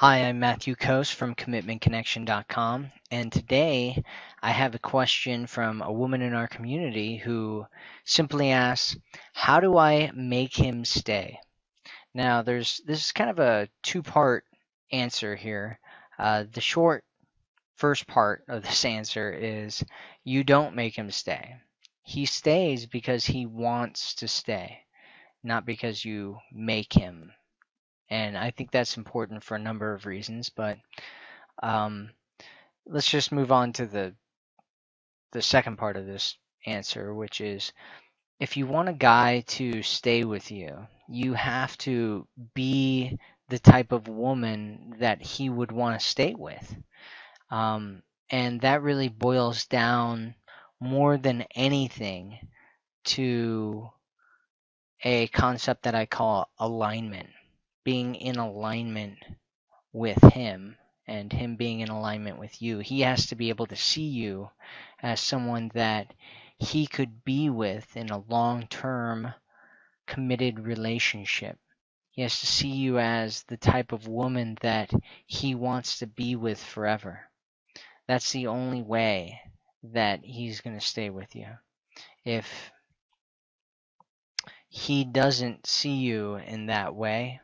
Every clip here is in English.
Hi, I'm Matthew Coast from CommitmentConnection.com, and today I have a question from a woman in our community who simply asks, "How do I make him stay?" Now, there's this is kind of a two-part answer here. Uh, the short first part of this answer is you don't make him stay. He stays because he wants to stay, not because you make him and I think that's important for a number of reasons. But um, let's just move on to the the second part of this answer, which is if you want a guy to stay with you, you have to be the type of woman that he would want to stay with. Um, and that really boils down more than anything to a concept that I call alignment being in alignment with him and him being in alignment with you. He has to be able to see you as someone that he could be with in a long term committed relationship. He has to see you as the type of woman that he wants to be with forever. That's the only way that he's going to stay with you. If he doesn't see you in that way,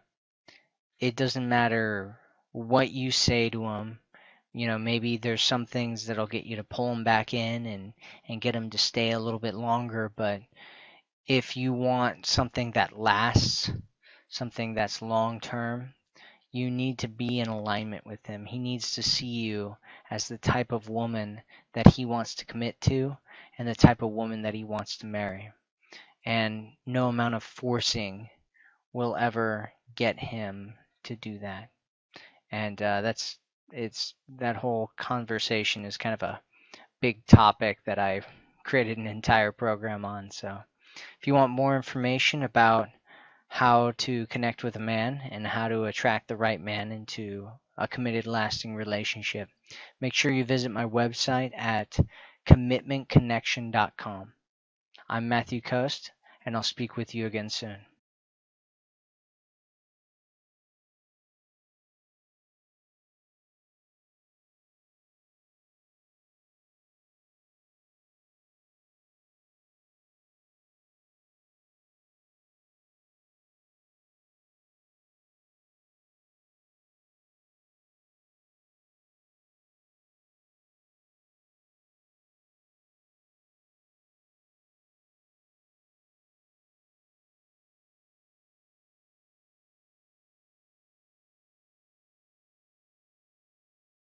it doesn't matter what you say to him. You know, maybe there's some things that'll get you to pull him back in and and get him to stay a little bit longer, but if you want something that lasts, something that's long term, you need to be in alignment with him. He needs to see you as the type of woman that he wants to commit to and the type of woman that he wants to marry. And no amount of forcing will ever get him to do that. And uh, that's it's that whole conversation is kind of a big topic that I've created an entire program on. So if you want more information about how to connect with a man and how to attract the right man into a committed, lasting relationship, make sure you visit my website at commitmentconnection.com. I'm Matthew Coast, and I'll speak with you again soon.